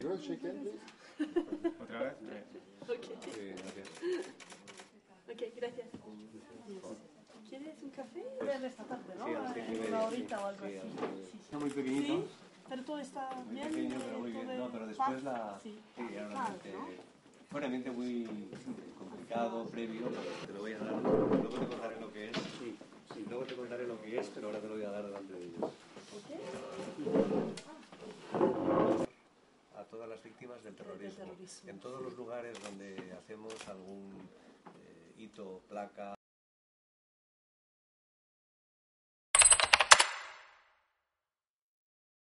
You shake hand, please? ¿Otra vez? Ok, Sí, gracias. ok, gracias. ¿Quieres un café? Ven esta tarde, ¿no? Sí, Una sí. horita o algo Sí, así. Sí, sí. Está muy pequeñito. Sí, pero todo está Muy bien. pequeño, eh, pero muy bien. No, pero paz. después la... Sí, Sí, era un ambiente... ¿no? Fue un ambiente muy complicado, previo. Te lo voy a dar. Luego te contaré lo que es. Sí, sí, luego te contaré lo que es, pero ahora te lo voy a dar delante de las víctimas del terrorismo. terrorismo, En todos los lugares donde hacemos algún eh, hito, placa,